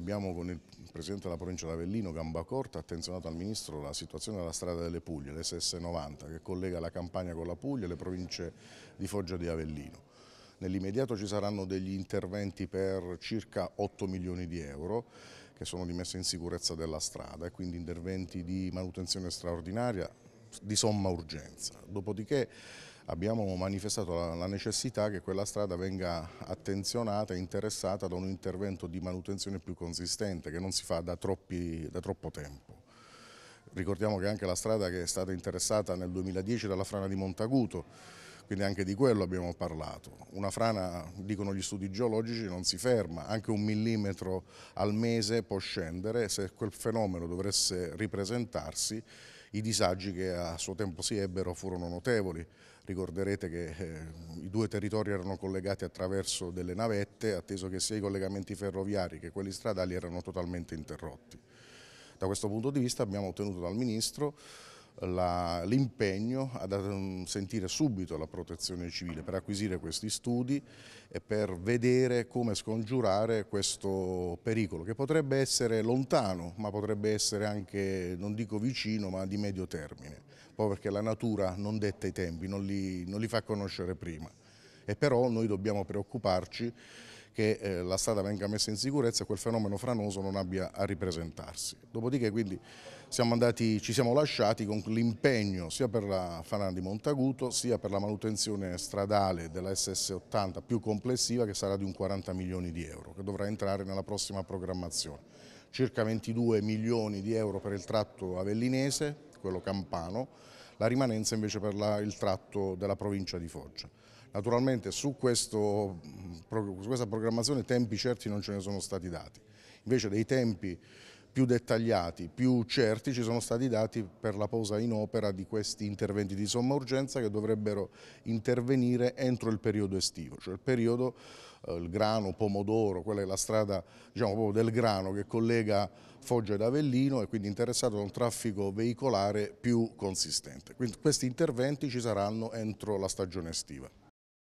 abbiamo con il Presidente della provincia di Avellino, Gambacorta, attenzionato al Ministro la situazione della strada delle Puglie, l'SS90, che collega la Campania con la Puglia e le province di Foggia e di Avellino. Nell'immediato ci saranno degli interventi per circa 8 milioni di euro che sono di messa in sicurezza della strada e quindi interventi di manutenzione straordinaria di somma urgenza. Dopodiché abbiamo manifestato la necessità che quella strada venga attenzionata e interessata da un intervento di manutenzione più consistente che non si fa da, troppi, da troppo tempo. Ricordiamo che anche la strada che è stata interessata nel 2010 dalla frana di Montaguto quindi anche di quello abbiamo parlato. Una frana, dicono gli studi geologici, non si ferma, anche un millimetro al mese può scendere, se quel fenomeno dovesse ripresentarsi i disagi che a suo tempo si ebbero furono notevoli. Ricorderete che eh, i due territori erano collegati attraverso delle navette, atteso che sia i collegamenti ferroviari che quelli stradali erano totalmente interrotti. Da questo punto di vista abbiamo ottenuto dal Ministro l'impegno a sentire subito la protezione civile per acquisire questi studi e per vedere come scongiurare questo pericolo che potrebbe essere lontano ma potrebbe essere anche, non dico vicino, ma di medio termine, proprio perché la natura non detta i tempi, non li, non li fa conoscere prima. E però noi dobbiamo preoccuparci che eh, la strada venga messa in sicurezza e quel fenomeno franoso non abbia a ripresentarsi. Dopodiché quindi siamo andati, ci siamo lasciati con l'impegno sia per la Fanana di Montaguto sia per la manutenzione stradale della SS80 più complessiva che sarà di un 40 milioni di euro che dovrà entrare nella prossima programmazione. Circa 22 milioni di euro per il tratto avellinese, quello campano, la rimanenza invece per la, il tratto della provincia di Foggia. Naturalmente su, questo, su questa programmazione tempi certi non ce ne sono stati dati, invece dei tempi più dettagliati, più certi ci sono stati dati per la posa in opera di questi interventi di somma urgenza che dovrebbero intervenire entro il periodo estivo, cioè il periodo eh, il grano, pomodoro, quella è la strada diciamo, del grano che collega Foggia ed Avellino e quindi interessato da un traffico veicolare più consistente. Quindi questi interventi ci saranno entro la stagione estiva.